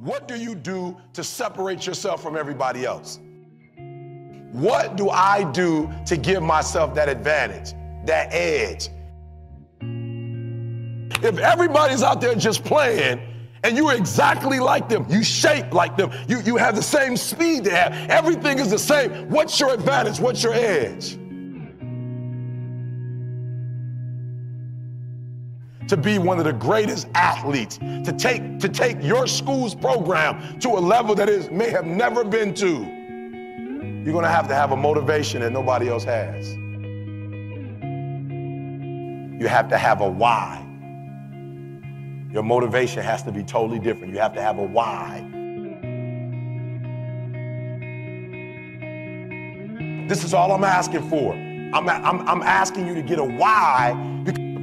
What do you do to separate yourself from everybody else? What do I do to give myself that advantage, that edge? If everybody's out there just playing and you're exactly like them, you shape like them, you, you have the same speed they have, everything is the same, what's your advantage? What's your edge? To be one of the greatest athletes, to take, to take your school's program to a level that it may have never been to, you're gonna have to have a motivation that nobody else has. You have to have a why. Your motivation has to be totally different. You have to have a why. This is all I'm asking for. I'm, I'm, I'm asking you to get a why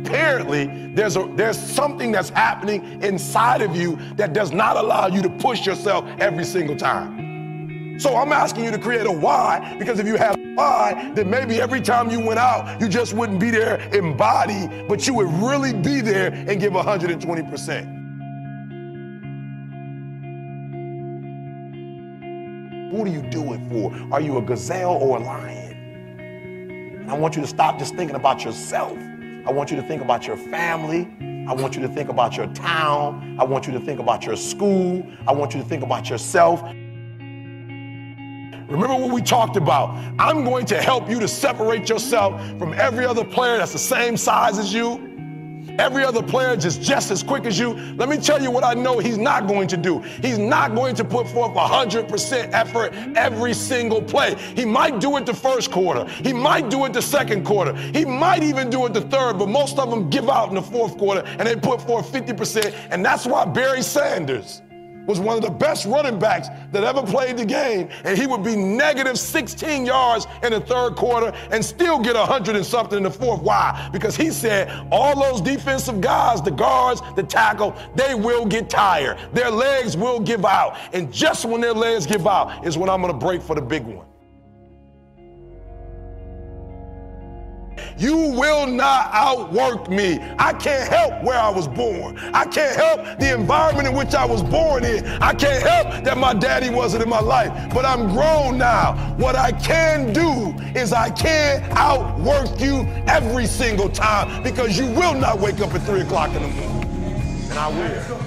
apparently there's, a, there's something that's happening inside of you that does not allow you to push yourself every single time. So I'm asking you to create a why because if you have a why, then maybe every time you went out, you just wouldn't be there in body, but you would really be there and give 120%. Who do you do it for? Are you a gazelle or a lion? I want you to stop just thinking about yourself I want you to think about your family. I want you to think about your town. I want you to think about your school. I want you to think about yourself. Remember what we talked about. I'm going to help you to separate yourself from every other player that's the same size as you every other player just just as quick as you. Let me tell you what I know he's not going to do. He's not going to put forth 100% effort every single play. He might do it the first quarter. He might do it the second quarter. He might even do it the third, but most of them give out in the fourth quarter and they put forth 50%. And that's why Barry Sanders was one of the best running backs that ever played the game, and he would be negative 16 yards in the third quarter and still get 100 and something in the fourth. Why? Because he said all those defensive guys, the guards, the tackle, they will get tired. Their legs will give out. And just when their legs give out is when I'm going to break for the big one. You will not outwork me. I can't help where I was born. I can't help the environment in which I was born in. I can't help that my daddy wasn't in my life. But I'm grown now. What I can do is I can outwork you every single time because you will not wake up at 3 o'clock in the morning. And I will.